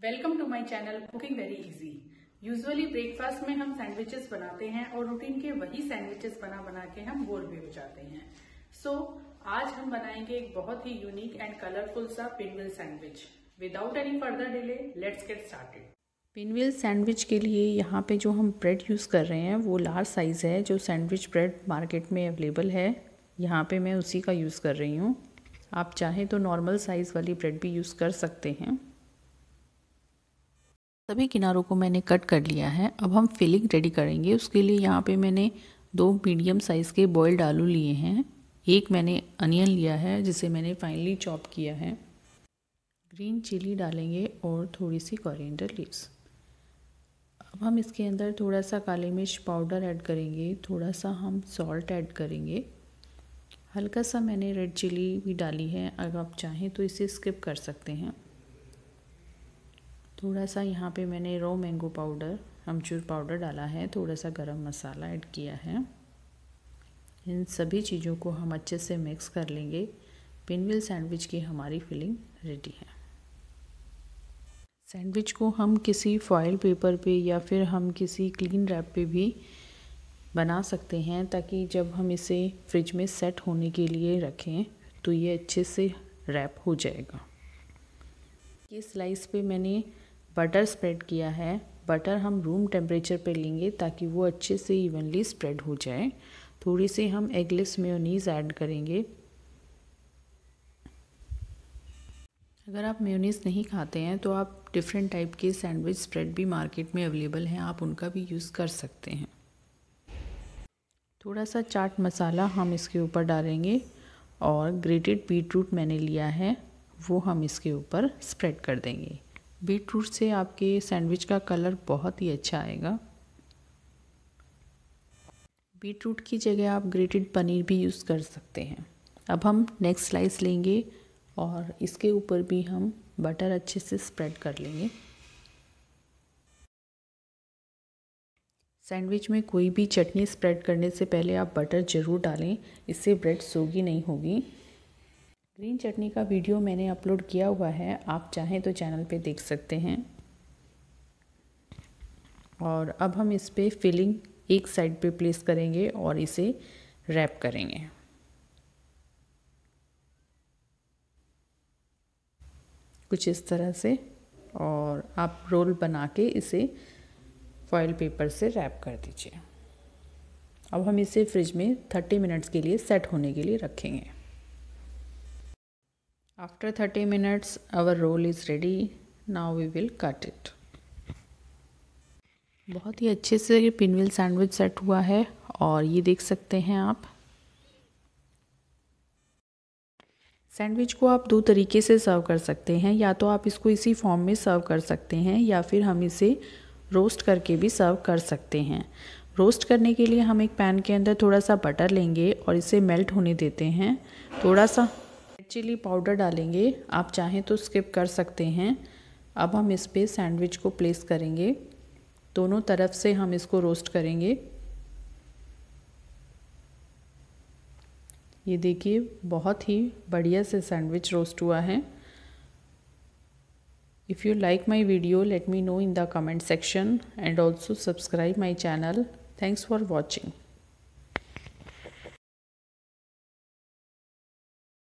Welcome to my channel cooking very easy usually breakfast में हम sandwiches बनाते हैं और रूटीन के वही सैंडविचेस बना बना के हम बोर भी हो जाते हैं। सो so, आज हम बनाएँगे एक बहुत ही यूनिक एंड कलरफुल सा pinwheel sandwich without any further delay let's get started pinwheel sandwich के लिए यहाँ पे जो हम ब्रेड यूज़ कर रहे हैं वो लार्ज साइज़ है जो सैंडविच ब्रेड मार्केट में अवेलेबल है। यहाँ पे मैं उसी का यूज़ कर रही हूँ। आप चाहें तो नॉर्मल साइज़ वाली ब्रेड भी यूज़ कर सकते हैं। सभी किनारों को मैंने कट कर लिया है। अब हम फिलिंग रेडी करेंगे। उसके लिए यहाँ पे मैंने दो मीडियम साइज़ के बॉयल्ड आलू लिए हैं। एक मैंने अनियन लिया है, जिसे मैंने फाइनली चॉप किया है। ग्रीन चिली डालेंगे और थोड़ी सी कॉरिएंडर लीव्स। अब हम इसके अंदर थोड़ा सा काली मिर्च पाउडर ऐड करेंगे। थोड़ा सा हम सॉल्ट ऐड करेंगे। हल्का सा मैंने रेड चिली भी डाली है। अगर आप चाहें तो इसे स्किप कर सकते हैं। थोड़ा सा यहाँ पे मैंने रो मैंगो पाउडर अमचूर पाउडर डाला है थोड़ा सा गरम मसाला ऐड किया है। इन सभी चीज़ों को हम अच्छे से मिक्स कर लेंगे। पिनविल सैंडविच की हमारी फिलिंग रेडी है। सैंडविच को हम किसी फॉयल पेपर पे या फिर हम किसी क्लीन रैप पे भी बना सकते हैं ताकि जब हम इसे फ्रिज में सेट होने के लिए रखें तो ये अच्छे से रैप हो जाएगा। ये स्लाइस पे मैंने बटर स्प्रेड किया है। बटर हम रूम टेम्परेचर पे लेंगे ताकि वो अच्छे से इवनली स्प्रेड हो जाए। थोड़ी सी हम एगलेस मेयोनीज़ ऐड करेंगे। अगर आप मेयोनीज़ नहीं खाते हैं तो आप डिफरेंट टाइप के सैंडविच स्प्रेड भी मार्केट में अवेलेबल हैं। आप उनका भी यूज़ कर सकते हैं। थोड़ा सा चाट मसाला हम इसके ऊपर डालेंगे और ग्रेटेड बीट रूट मैंने लिया है, वो हम इसके ऊपर स्प्रेड कर देंगे। बीट रूट से आपके सैंडविच का कलर बहुत ही अच्छा आएगा। बीट रूट की जगह आप ग्रेटेड पनीर भी यूज़ कर सकते हैं। अब हम नेक्स्ट स्लाइस लेंगे और इसके ऊपर भी हम बटर अच्छे से स्प्रेड कर लेंगे। सैंडविच में कोई भी चटनी स्प्रेड करने से पहले आप बटर ज़रूर डालें, इससे ब्रेड सोगी नहीं होगी। ग्रीन चटनी का वीडियो मैंने अपलोड किया हुआ है, आप चाहें तो चैनल पे देख सकते हैं। और अब हम इस पर फिलिंग एक साइड पे प्लेस करेंगे और इसे रैप करेंगे। कुछ इस तरह से और आप रोल बना के इसे फॉयल पेपर से रैप कर दीजिए। अब हम इसे फ्रिज में 30 मिनट्स के लिए सेट होने के लिए रखेंगे। After 30 minutes, our roll is ready. Now we will cut it. बहुत ही अच्छे से ये पिनविल सैंडविच सेट हुआ है और ये देख सकते हैं आप सैंडविच को आप दो तरीके से सर्व कर सकते हैं या तो आप इसको इसी फॉर्म में सर्व कर सकते हैं, या फिर हम इसे रोस्ट करके भी सर्व कर सकते हैं रोस्ट करने के लिए हम एक पैन के अंदर थोड़ा सा बटर लेंगे और इसे मेल्ट होने देते हैं थोड़ा सा चिली पाउडर डालेंगे। आप चाहें तो स्किप कर सकते हैं। अब हम इस पर सैंडविच को प्लेस करेंगे। दोनों तरफ़ से हम इसको रोस्ट करेंगे। ये देखिए, बहुत ही बढ़िया से सैंडविच रोस्ट हुआ है। If you like my video let me know in the comment section and also subscribe my channel thanks for watching